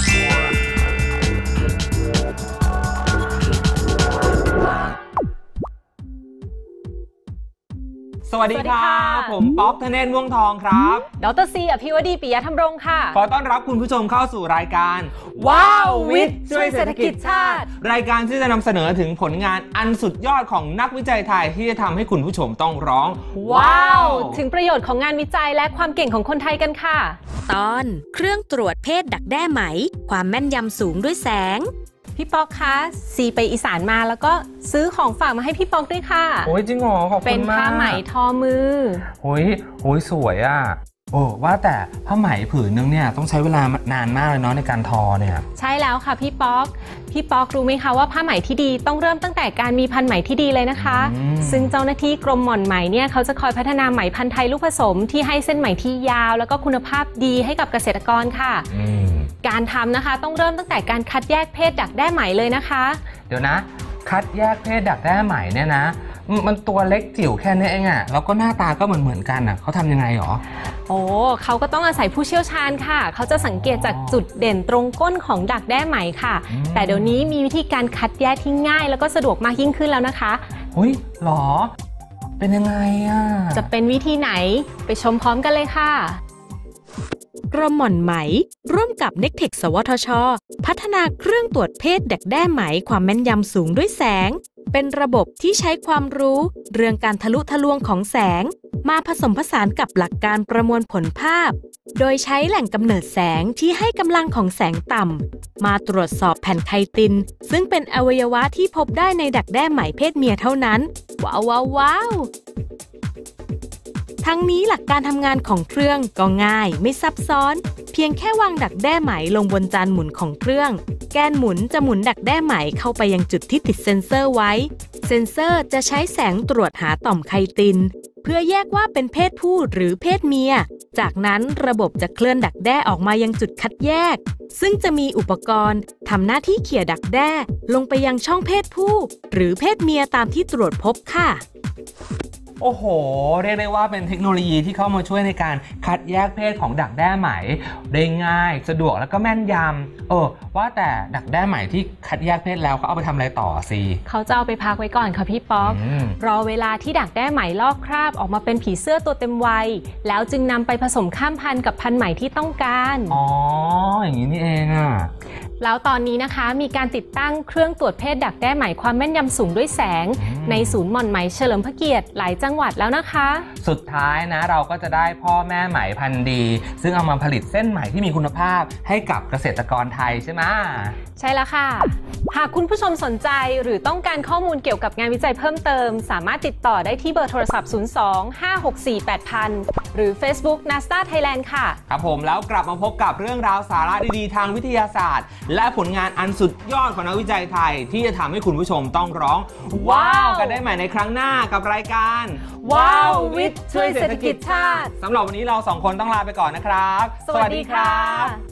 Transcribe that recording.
ส สดีสวัสดีครัค่ะบผมป๊อกธเนศม่วงทองครับ ดรซีอภิวดีปิยธรรมรงค์ค่ะ ขอต้อนรับคุณผู้ชมเข้าสู่รายการ ว้าว วิทย์ช่วยเศรษฐกิจชาติ รายการที่จะนำเสนอถึงผลงานอันสุดยอดของนักวิจัยไทยที่จะทำให้คุณผู้ชมต้องร้อง ว้าว ถึงประโยชน์ของงานวิจัยและความเก่งของคนไทยกันค่ะ ตอนเครื่องตรวจเพศดักแด้ไหม ความแม่นยำสูงด้วยแสง พี่ป๊อกคะซีไปอีสานมาแล้วก็ซื้อของฝากมาให้พี่ป๊อกด้วยค่ะ โอ้ยจริงเหรอขอบเป็คุนณมากผ้าไหมทอมือโอ้ยโอ้ยสวยอะโอ้ว่าแต่ผ้าไหมผืนนึงเนี่ยต้องใช้เวลานานมากเลยเนาะในการทอเนี่ย ใช่แล้วค่ะพี่ป๊อกพี่ป๊อกรู้ไหมคะว่าผ้าไหมที่ดีต้องเริ่มตั้งแต่การมีพันธุ์ไหมที่ดีเลยนะคะอืมซึ่งเจ้าหน้าที่กรมหม่อนไหมเนี่ยเขาจะคอยพัฒนาไหมพันธุ์ไทยลูกผสมที่ให้เส้นไหมที่ยาว แล้วก็คุณภาพดีให้กับเกษตรกรค่ะอืม การทำนะคะต้องเริ่มตั้งแต่การคัดแยกเพศดักแด้ไหมเลยนะคะ เดี๋ยวนะ คัดแยกเพศดักแด้ไหมเนี่ยนะมมันตัวเล็กจิ๋วแค่นี้เองอะแล้วก็หน้าตาก็เหมือนเหมือนๆกันอะเขาทำยังไงหรอโอ้เขาก็ต้องอาศัยผู้เชี่ยวชาญค่ะ เขาจะสังเกตจากจุดเด่นตรงก้นของดักแด้ไหมค่ะอืมแต่เดี๋ยวนี้มีวิธีการคัดแยกที่ง่าย แล้วก็สะดวกมากยิ่งขึ้นแล้วนะคะเฮ้ยหรอ เป็นยังไงอะจะเป็นวิธีไหนไปชมพร้อมกันเลยค่ะ กรมหม่อนไหม ร่วมกับเน็กเทคสวทช พัฒนาเครื่องตรวจเพศแดกแด้ไหมความแม่นยำสูงด้วยแสง เป็นระบบที่ใช้ความรู้ เรื่องการทะลุทะลวงของแสง มาผสมผสานกับหลักการประมวลผลภาพ โดยใช้แหล่งกำเนิดแสงที่ให้กำลังของแสงต่ำ มาตรวจสอบแผ่นไคติน ซึ่งเป็นอวัยวะที่พบได้ในดักแด้ไหมเพศเมียเท่านั้น ว้าวว้าวว้าว ทั้งนี้หลักการทำงานของเครื่องก็ง่ายไม่ซับซ้อน เพียงแค่วางดักแด้ไหมลงบนจานหมุนของเครื่อง แกนหมุนจะหมุนดักแด้ไหมเข้าไปยังจุดที่ติดเซ็นเซอร์ไว้ เซ็นเซอร์จะใช้แสงตรวจหาต่อมไคติน เพื่อแยกว่าเป็นเพศผู้หรือเพศเมีย จากนั้นระบบจะเคลื่อนดักแด้ออกมายังจุดคัดแยก ซึ่งจะมีอุปกรณ์ทำหน้าที่เขี่ยดักแด้ลงไปยังช่องเพศผู้ หรือเพศเมียตามที่ตรวจพบค่ะ โอ้โห เรียกได้ว่าเป็นเทคโนโลยีที่เข้ามาช่วยในการคัดแยกเพศของดักแด้ไหมได้ง่าย สะดวกแล้วก็แม่นยำเออว่าแต่ดักแด้ไหมที่คัดแยกเพศแล้วเขาเอาไปทำอะไรต่อสิเขาจะเอาไปพักไว้ก่อนค่ะพี่ป๊อกอืมรอเวลาที่ดักแด้ไหมลอกคราบออกมาเป็นผีเสื้อตัวเต็มวัย แล้วจึงนำไปผสมข้ามพันธุ์กับพันธุ์ไหมที่ต้องการ อ๋อ อย่างนี้นี่เองอะ แล้วตอนนี้นะคะมีการติดตั้งเครื่องตรวจเพศดักแด้ไหมความแม่นยำสูงด้วยแสงอืมในศูนย์หม่อนไหมเฉลิมพระเกียรติหลายจังหวัดแล้วนะคะ สุดท้ายนะเราก็จะได้พ่อแม่ไหมพันธุ์ดี ซึ่งเอามาผลิตเส้นไหมที่มีคุณภาพให้กับเกษตรกรไทยใช่ไหมใช่แล้วค่ะ หากคุณผู้ชมสนใจหรือต้องการข้อมูลเกี่ยวกับงานวิจัยเพิ่มเติม สามารถติดต่อได้ที่เบอร์โทรศัพท์ 02-564-8000 หรือ Facebook n a s t a Thailand ค่ะ ครับผมแล้วกลับมาพบกับเรื่องราวสาระดีๆทางวิทยาศาสตร์และผลงานอันสุดยอดของนักวิจัยไทย ที่จะทำให้คุณผู้ชมต้องร้อง ว้าว กันได้ใหม่ในครั้งหน้ากับรายการ ว้าว วิทย์ช่วยเศรษฐกิจชาติสำหรับวันนี้เราสองคนต้องลาไปก่อนนะครับ สวัสดีค่ะ